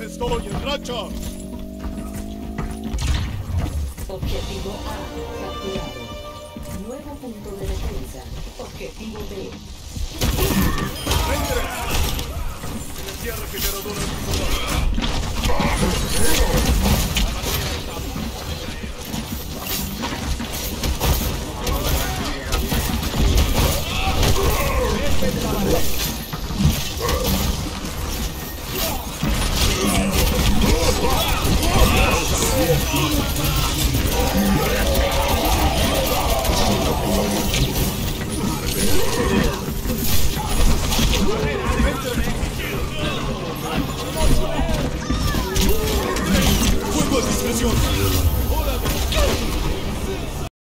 ¡Estoy en racha! Objetivo A capturado. Nuevo punto de defensa. Objetivo B. Energía 無常